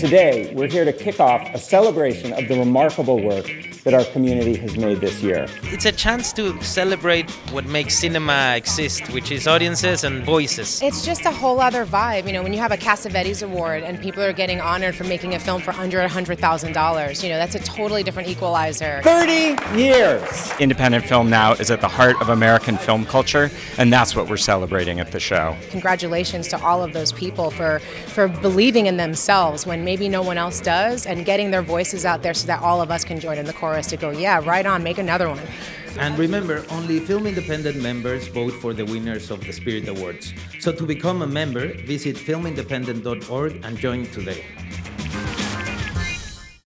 Today, we're here to kick off a celebration of the remarkable work that our community has made this year. It's a chance to celebrate what makes cinema exist, which is audiences and voices. It's just a whole other vibe. You know, when you have a Cassavetes Award and people are getting honored for making a film for under $100,000, you know, that's a totally different equalizer. 30 years! Independent film now is at the heart of American film culture, and that's what we're celebrating at the show. Congratulations to all of those people for, for believing in themselves when maybe no one else does and getting their voices out there so that all of us can join in the chorus to go, yeah, right on, make another one. And remember, only Film Independent members vote for the winners of the Spirit Awards. So to become a member, visit filmindependent.org and join today.